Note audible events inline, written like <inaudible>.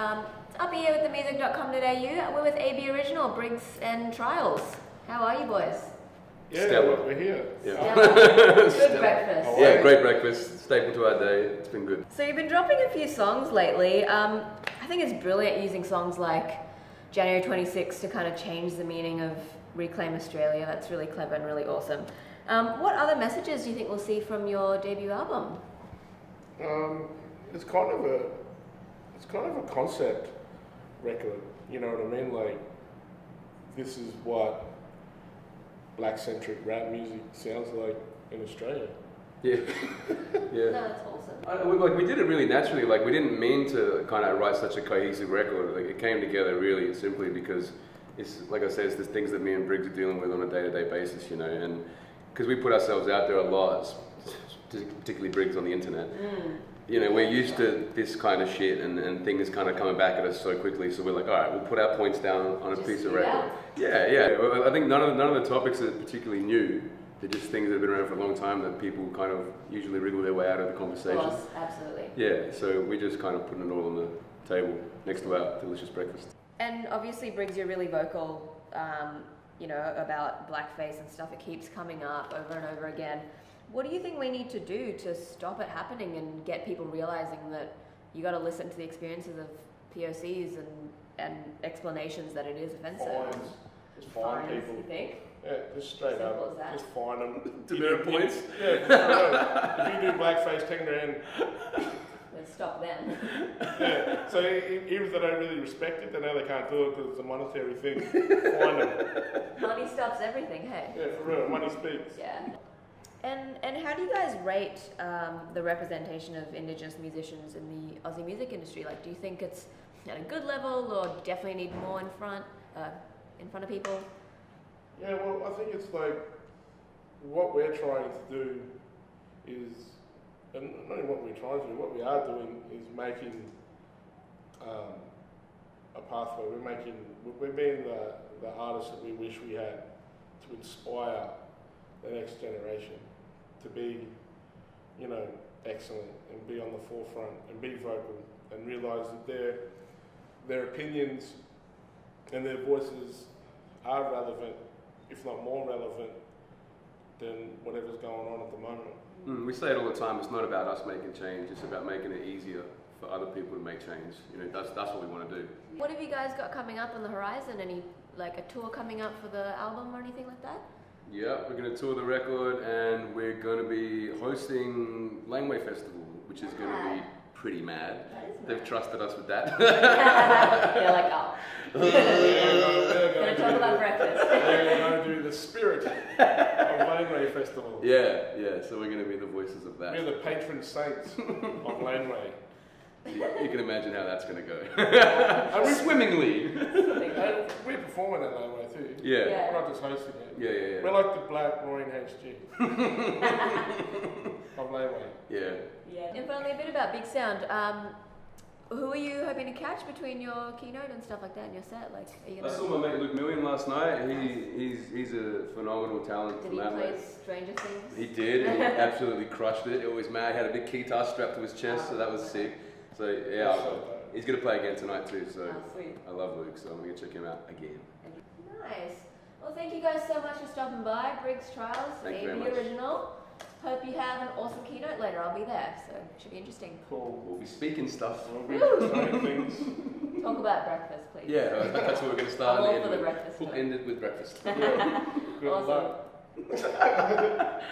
Um, it's up here with themusic.com.au. We're with AB Original, Briggs and Trials. How are you boys? Yeah, Stellar. we're here. Yeah. <laughs> Good breakfast. Oh, Yeah, great breakfast, staple to our day. It's been good. So you've been dropping a few songs lately. Um, I think it's brilliant using songs like January 26 to kind of change the meaning of Reclaim Australia. That's really clever and really awesome. Um, what other messages do you think we'll see from your debut album? Um, it's kind of a, it's kind of a concept record. You know what I mean? Like, this is what black-centric rap music sounds like in Australia. Yeah, <laughs> yeah. No, that's awesome. I, we, like we did it really naturally. Like we didn't mean to kind of write such a cohesive record. Like it came together really simply because it's like I said, it's the things that me and Briggs are dealing with on a day-to-day basis, you know, and because we put ourselves out there a lot, s- s- particularly Briggs on the internet. You know, we're used to this kind of shit, and, and things kind of coming back at us so quickly. So we're like, all right, we'll put our points down on a Just piece of record. Yeah, yeah. I think none of none of the topics are particularly new. They're just things that have been around for a long time that people kind of usually wriggle their way out of the Of conversation. course, absolutely. Yeah, so we're just kind of putting it all on the table next to our delicious breakfast. And obviously, Briggs, you're really vocal, um, you know, about blackface and stuff. It keeps coming up over and over again. What do you think we need to do to stop it happening and get people realizing that you got to listen to the experiences of POCs and, and explanations that it is offensive? Fines, just fine Fines, people. you think? Yeah, just straight Simple up, as that. just fine them. <laughs> Demerit points? <laughs> Yeah, just if you do blackface, ten grand. <laughs> Let's stop them. Yeah. So even if they don't really respect it, they know they can't do it because it's a monetary thing. Fine them. Money stops everything, hey? Yeah, for real. Money speaks. Yeah. And and how do you guys rate um, the representation of Indigenous musicians in the Aussie music industry? Like, do you think it's at a good level, or definitely need more in front, uh, in front of people? Yeah, well, I think it's like what we're trying to do is, and not only what we're trying to do, what we are doing is making um, a pathway. We're making, we're being the, the artists that we wish we had to inspire the next generation to be, you know, excellent and be on the forefront and be vocal and realise that their their opinions and their voices are relevant if not more relevant than whatever's going on at the moment. Mm, we say it all the time. It's not about us making change. It's about making it easier for other people to make change. You know, that's that's what we want to do. What have you guys got coming up on the horizon? Any like a tour coming up for the album or anything like that? Yeah, we're going to tour the record, and we're going to be hosting Laneway Festival, which is going to be pretty mad. They've trusted us with that. <laughs> You're like, oh, <laughs> They're oh, gonna talk about breakfast. <laughs> going to do the spirit of Laneway Festival. yeah, yeah. So we're going to be the voices of that. We're the patron saints of Laneway. You can imagine how that's going to go. <laughs> And we, Swimmingly. <laughs> and we're performing at Laneway too. Yeah. Yeah. We're not just hosting it. Yeah, yeah, yeah. We're like the black Roy and HG of Laneway. Yeah. yeah. And finally, a bit about Big Sound. Um, who are you hoping to catch between your keynote and stuff like that in your set? Like, are you I saw my mate Luke Million last night. He, he's, he's a phenomenal talent Did from he play Stranger Things? He did. and He <laughs> absolutely crushed it. It was mad. He had a big guitar strapped to his chest, so that was sick. So yeah, So dope. he's gonna play again tonight too. So Oh, sweet. I love Luke, so I'm gonna check him out again. Nice. Well, thank you guys so much for stopping by. Briggs Trials, Thank you AB. Original. Hope you have an awesome keynote later. I'll be there, so it should be interesting. Cool. We'll be speaking stuff. We'll be things. <laughs> Talk about breakfast, please. Yeah, uh, that's what we're gonna start. I'm all for end the with. breakfast Hook talk. ended with breakfast. <laughs> Good Awesome. luck. <laughs>